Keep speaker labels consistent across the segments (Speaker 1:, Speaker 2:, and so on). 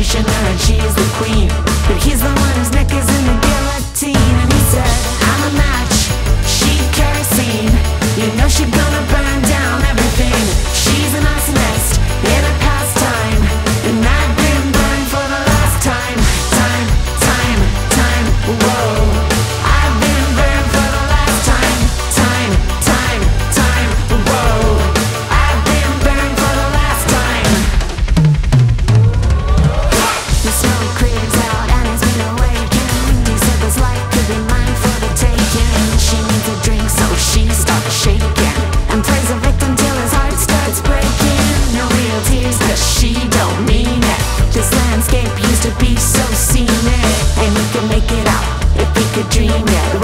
Speaker 1: Kushner and she is the queen. we don't mean it. This landscape used to be so scenic. And we can make it out if we could dream it.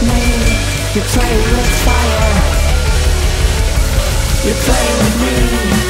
Speaker 1: with me. You play with fire. You play with me.